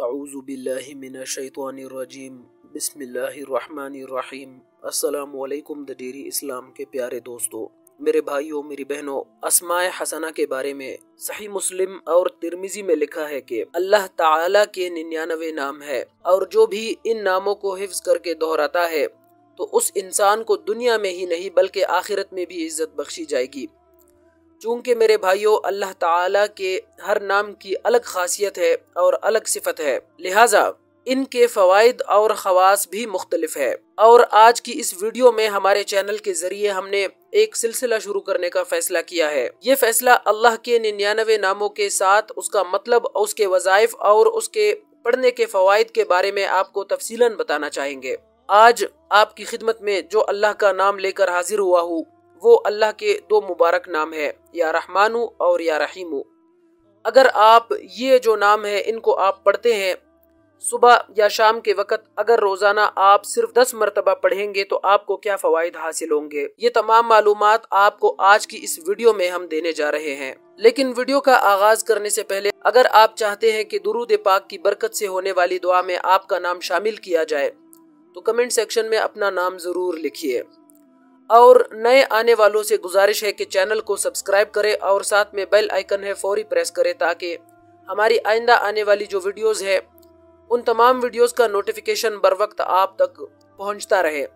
अऊज़ुबिल्लिमिनशैतानिर्रजीम बिस्मिल्लाहिर्रहमानिर्रहीम अस्सलाम इस्लाम के प्यारे दोस्तों। मेरे भाइयों, मेरी बहनों असमाय हसना के बारे में सही मुस्लिम और तिरमिजी में लिखा है कि अल्लाह ताला के निन्यानवे नाम है और जो भी इन नामों को हिफ्ज करके दोहराता है तो उस इंसान को दुनिया में ही नहीं, बल्कि आखिरत में भी इज़्ज़त बख्शी जाएगी। चूँकि मेरे भाइयों, अल्लाह ताला के हर नाम की अलग खासियत है और अलग सिफत है। लिहाजा, इनके फवाइद और खवास भी मुख्तलिफ़ है। और आज की इस वीडियो में हमारे चैनल के ज़रिए हमने एक सिलसिला शुरू करने का फैसला किया है। ये फैसला अल्लाह के निन्यानवे नामों के साथ उसका मतलब उसके वज़ाइफ और उसके पढ़ने के फवाइद के बारे में आपको तफसीलन बताना चाहेंगे। आज आपकी खिदमत में जो अल्लाह का नाम लेकर हाजिर हुआ हूँ वो अल्लाह के दो मुबारक नाम है, या रहमानु और या रहीमु। अगर आप ये जो नाम है, इनको आप पढ़ते हैं, सुबह या शाम के वक्त अगर रोज़ाना आप सिर्फ़ दस मरतबा पढ़ेंगे तो आपको क्या फवायद हासिल होंगे? ये तमाम मालूम आपको आज की इस वीडियो में हम देने जा रहे हैं। लेकिन वीडियो का आगाज़ करने से पहले, अगर आप चाहते हैं कि दुरूद पाक की बरकत से होने वाली दुआ में आपका नाम शामिल किया जाए तो कमेंट सेक्शन में अपना नाम ज़रूर लिखिए। और नए आने वालों से गुजारिश है कि चैनल को सब्सक्राइब करें और साथ में बेल आइकन है फौरी प्रेस करें ताकि हमारी आइंदा आने वाली जो वीडियोस है, उन तमाम वीडियोस का नोटिफिकेशन बर वक्त आप तक पहुँचता रहे।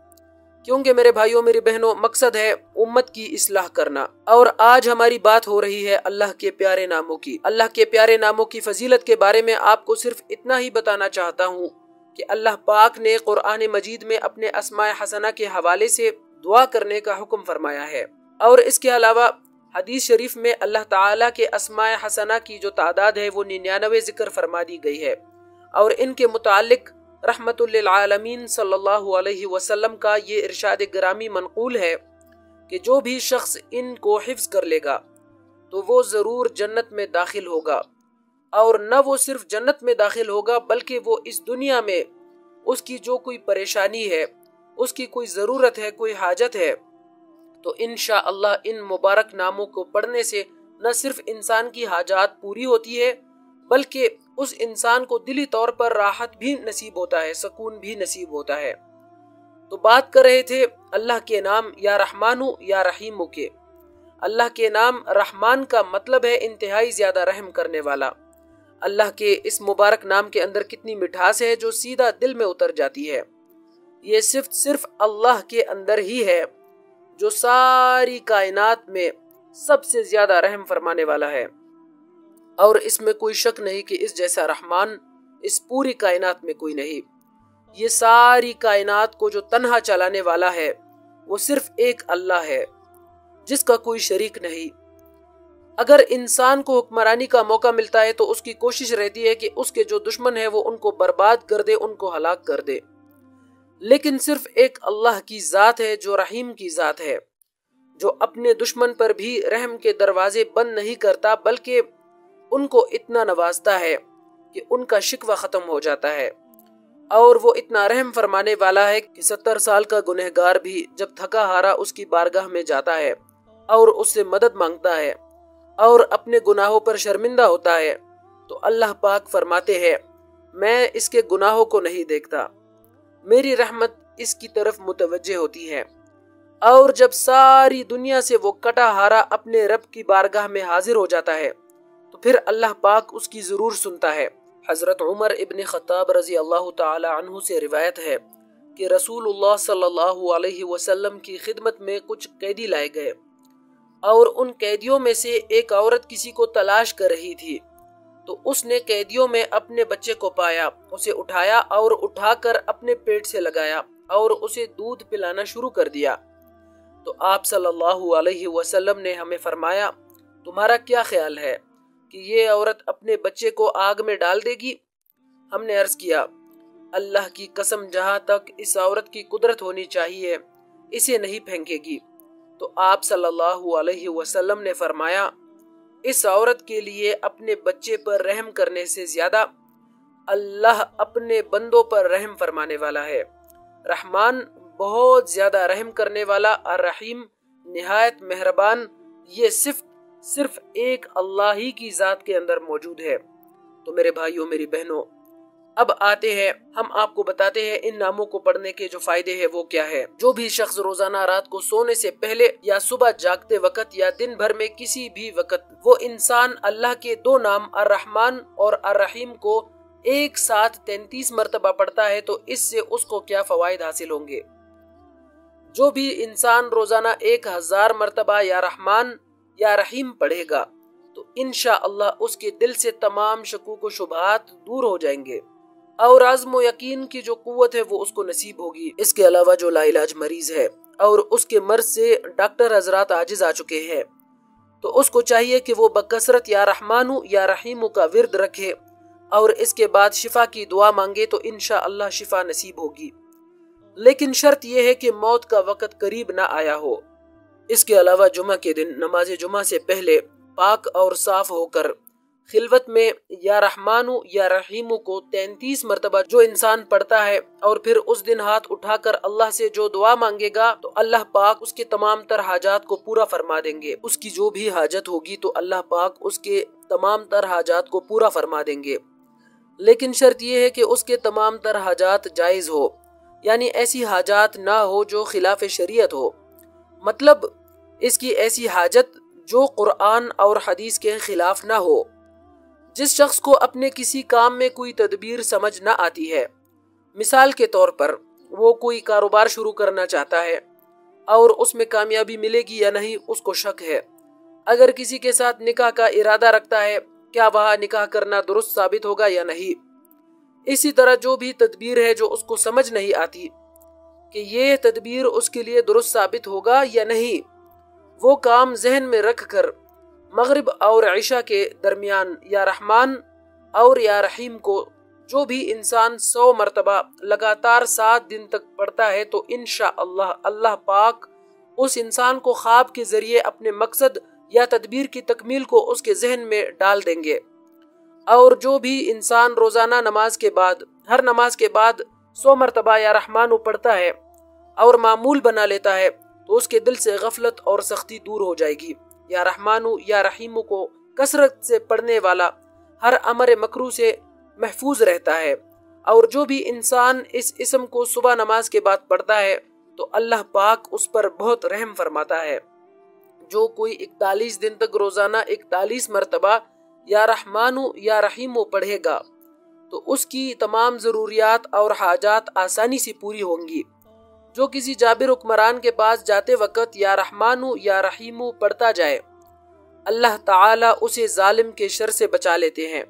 क्योंकि मेरे भाइयों, मेरी बहनों, मकसद है उम्मत की इसलाह करना। और आज हमारी बात हो रही है अल्लाह के प्यारे नामों की। अल्लाह के प्यारे नामों की फजीलत के बारे में आपको सिर्फ़ इतना ही बताना चाहता हूँ कि अल्लाह पाक ने कुरान मजीद में अपने असमाय हसना के हवाले से दुआ करने का हुक्म फरमाया है। और इसके अलावा हदीस शरीफ में अल्लाह ताला के असमाय हसना की जो तादाद है, वो निन्यानवे ज़िक्र फरमा दी गई है। और इनके मुतालिक रहमतुल्लामीन सल्लल्लाहु अलैहि वसल्लम का ये इरशाद ग्रामी मनकूल है कि जो भी शख्स इनको हिफ्ज कर लेगा तो वो ज़रूर जन्नत में दाखिल होगा। और न वो सिर्फ़ जन्नत में दाखिल होगा, बल्कि वो इस दुनिया में उसकी जो कोई परेशानी है उसकी कोई ज़रूरत है, कोई हाजत है तो इन अल्लाह इन मुबारक नामों को पढ़ने से न सिर्फ़ इंसान की हाजात पूरी होती है, बल्कि उस इंसान को दिली तौर पर राहत भी नसीब होता है, सुकून भी नसीब होता है। तो बात कर रहे थे अल्लाह के नाम, या रहमानु, या रहीमु के। अल्लाह के नाम, रहमान का मतलब है इंतहाई ज़्यादा रहम करने वाला। अल्लाह के इस मुबारक नाम के अंदर कितनी मिठास है जो सीधा दिल में उतर जाती है। ये सिर्फ़ सिर्फ़ अल्लाह के अंदर ही है, जो सारी कायनात में सबसे ज़्यादा रहम फरमाने वाला है। और इसमें कोई शक नहीं कि इस जैसा रहमान इस पूरी कायनात में कोई नहीं। ये सारी कायनात को जो तनहा चलाने वाला है, वो सिर्फ़ एक अल्लाह है, जिसका कोई शरीक नहीं। अगर इंसान को हुक्मरानी का मौका मिलता है तो उसकी कोशिश रहती है कि उसके जो दुश्मन है, वो उनको बर्बाद कर दे, उनको हलाक कर दे। लेकिन सिर्फ़ एक अल्लाह की ज़ात है जो रहीम की ज़ात है, जो अपने दुश्मन पर भी रहम के दरवाजे बंद नहीं करता, बल्कि उनको इतना नवाजता है कि उनका शिकवा ख़त्म हो जाता है। और वो इतना रहम फरमाने वाला है कि सत्तर साल का गुनहगार भी जब थका हारा उसकी बारगाह में जाता है और उससे मदद माँगता है और अपने गुनाहों पर शर्मिंदा होता है तो अल्लाह पाक फरमाते हैं, मैं इसके गुनाहों को नहीं देखता। मेरी रहमत इसकी तरफ़ मुतवजह होती है। और जब सारी दुनिया से वो कटा हारा अपने रब की बारगाह में हाजिर हो जाता है तो फिर अल्लाह पाक उसकी ज़रूर सुनता है। हज़रत उमर इबन खताब रज़ी अल्लाह तु से रिवायत है कि रसूलुल्लाह सल्लल्लाहु अलैहि वसल्लम की खिदमत में कुछ कैदी लाए गए। और उन कैदियों में से एक औरत किसी को तलाश कर रही थी। तो उसने कैदियों में अपने बच्चे को पाया, उसे उठाया और उठाकर अपने पेट से लगाया और उसे दूध पिलाना शुरू कर दिया। तो आप सल्लल्लाहु अलैहि वसल्लम ने हमें फरमाया, तुम्हारा क्या ख्याल है कि ये औरत अपने बच्चे को आग में डाल देगी? हमने अर्ज़ किया, अल्लाह की कसम, जहाँ तक इस औरत की कुदरत होनी चाहिए, इसे नहीं फेंकेगी। तो आप सल्लल्लाहु अलैहि वसल्लम ने फरमाया इस औरत के लिए अपने बच्चे पर रहम करने से ज़्यादा अल्लाह अपने बंदों पर रहम फरमाने वाला है। रहमान बहुत ज़्यादा रहम करने वाला और रहीम, नहायत मेहरबान, ये सिर्फ़ सिर्फ़ एक अल्लाह ही की जात के अंदर मौजूद है। तो मेरे भाइयों, मेरी बहनों अब आते हैं, हम आपको बताते हैं इन नामों को पढ़ने के जो फ़ायदे हैं, वो क्या है। जो भी शख्स रोज़ाना रात को सोने से पहले या सुबह जागते वक्त या दिन भर में किसी भी वक्त, वो इंसान अल्लाह के दो नाम अर्रहमान और अर्रहीम को एक साथ तैतीस मरतबा पढ़ता है तो इससे उसको क्या फवायद हासिल होंगे? जो भी इंसान रोज़ाना एक हज़ार मरतबा या रहमान या रहीम पढ़ेगा तो अल्लाह उसके दिल से तमाम शकूक शुभात दूर हो जाएँगे। और आज़म यकीन की जो कुत है वो उसको नसीब होगी। इसके अलावा जो लाइलाज मरीज़ है और उसके मर्ज से डॉक्टर हजरात आजिज आ चुके हैं। तो उसको चाहिए कि वो बकसरत या रहमानु या रहीमु का विरद रखे और इसके बाद शिफा की दुआ मांगे तो इनशा अल्लाह शिफा नसीब होगी। लेकिन शर्त यह है कि मौत का वक़्त करीब ना आया हो। इसके अलावा जुमा के दिन, नमाज़ जुमा से पहले पाक और साफ़ होकर खिलवत में, या रहमानु, या रहीमु को तैतीस मरतबा जो इंसान पढ़ता है, और फिर उस दिन हाथ उठाकर अल्लाह से जो दुआ मांगेगा तो अल्लाह पाक उसके तमाम तर हाजात को पूरा फरमा देंगे। उसकी जो भी हाजत होगी तो अल्लाह पाक उसके तमाम तर हाजात को पूरा फरमा देंगे। लेकिन शर्त यह है कि उसके तमाम तर हाजात जायज़ हो, यानी ऐसी हाजात ना हो जो खिलाफ शरीयत हो। मतलब इसकी ऐसी हाजत जो कुरान और हदीस के खिलाफ ना हो। जिस शख्स को अपने किसी काम में कोई तदबीर समझ न आती है। मिसाल के तौर पर, वो कोई कारोबार शुरू करना चाहता है और उसमें कामयाबी मिलेगी या नहीं, उसको शक है। अगर किसी के साथ निकाह का इरादा रखता है, क्या वह निकाह करना दुरुस्त साबित होगा या नहीं? इसी तरह जो भी तदबीर है जो उसको समझ नहीं आती, कि ये तदबीर उसके लिए दुरुस्त साबित होगा या नहीं, वो काम जहन में रख कर मगरब और ईशा के दरमियान, या रहमान और या रहीम को जो भी इंसान सौ मरतबा लगातार सात दिन तक पढ़ता है तो इन अल्लाह अल्लाह पाक उस इंसान को ख्वाब के ज़रिए अपने मकसद या तदबीर की तकमील को उसके जहन में डाल देंगे। और जो भी इंसान रोज़ाना नमाज़ के बाद, हर नमाज़ के बाद सौ मरतबा या रहमान पढ़ता है और मामूल बना लेता है तो उसके दिल से गफलत और सख्ती दूर हो जाएगी। या रहमानु या रहीमु को कसरत से पढ़ने वाला हर अमर मकरू से महफूज रहता है। और जो भी इंसान इस इसम को सुबह नमाज़ के बाद पढ़ता है तो अल्लाह पाक उस पर बहुत रहम फरमाता है। जो कोई इकतालीस दिन तक रोज़ाना इकतालीस मरतबा या रहमानु या रहीमो पढ़ेगा तो उसकी तमाम ज़रूरियात और हाजात आसानी से पूरी होंगी। जो किसी जाबिर हुक्मरान के पास जाते वक्त या रहमानु या रहीमु पढ़ता जाए, अल्लाह ताला उसे जालिम के शर से बचा लेते हैं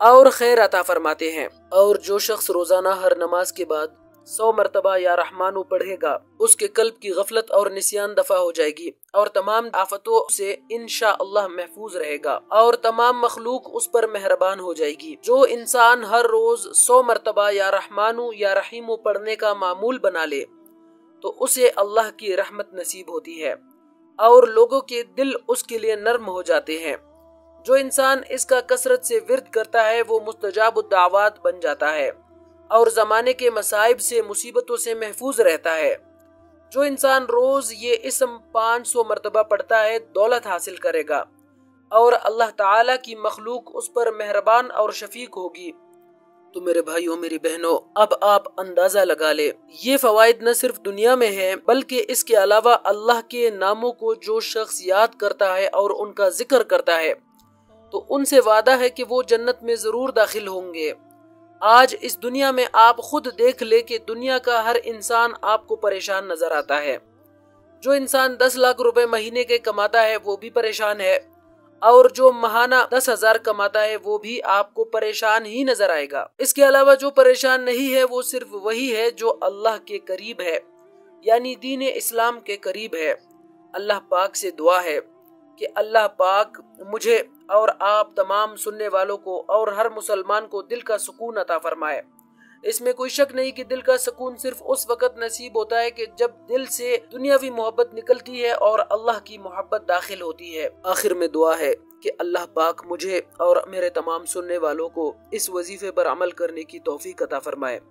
और खैर अता फरमाते हैं। और जो शख्स रोज़ाना हर नमाज़ के बाद सौ मरतबा या रहमानु पढ़ेगा, उसके कल्ब की गफलत और निसियान दफ़ा हो जाएगी और तमाम आफतों से इनशा अल्लाह महफूज रहेगा और तमाम मखलूक उस पर मेहरबान हो जाएगी। जो इंसान हर रोज सौ मरतबा या रहमानु या रहीमु पढ़ने का मामूल बना ले तो उसे अल्लाह की रहमत नसीब होती है, और लोगों के दिल उसके लिए नर्म हो जाते हैं। जो इंसान इसका कसरत से विरद करता है, वो मुस्तजाब दावात बन जाता है, और जमाने के मसाइब से मुसीबतों से महफूज रहता है। जो इंसान रोज ये इसम पाँच सौ मरतबा पढ़ता है, दौलत हासिल करेगा, और अल्लाह ताला की मखलूक उस पर मेहरबान और शफीक होगी। तो मेरे भाइयों, मेरी बहनों, अब आप अंदाज़ा लगा ले। ये फवायद न सिर्फ़ दुनिया में है, बल्कि इसके अलावा अल्लाह के नामों को जो शख्स याद करता है और उनका ज़िक्र करता है तो उनसे वादा है कि वो जन्नत में ज़रूर दाखिल होंगे। आज इस दुनिया में आप खुद देख ले कि दुनिया का हर इंसान आपको परेशान नज़र आता है। जो इंसान दस लाख रुपए महीने के कमाता है, वो भी परेशान है। और जो महाना दस हज़ार कमाता है, वो भी आपको परेशान ही नज़र आएगा। इसके अलावा जो परेशान नहीं है, वो सिर्फ़ वही है जो अल्लाह के करीब है, यानी दीन इस्लाम के करीब है। अल्लाह पाक से दुआ है कि अल्लाह पाक मुझे और आप तमाम सुनने वालों को और हर मुसलमान को दिल का सुकून अता फरमाए। इसमें कोई शक नहीं कि दिल का सुकून सिर्फ़ उस वक्त नसीब होता है कि जब दिल से दुनियावी मोहब्बत निकलती है और अल्लाह की मोहब्बत दाखिल होती है। आखिर में दुआ है कि अल्लाह पाक मुझे और मेरे तमाम सुनने वालों को इस वजीफे पर अमल करने की तोफ़ी अता फरमाए।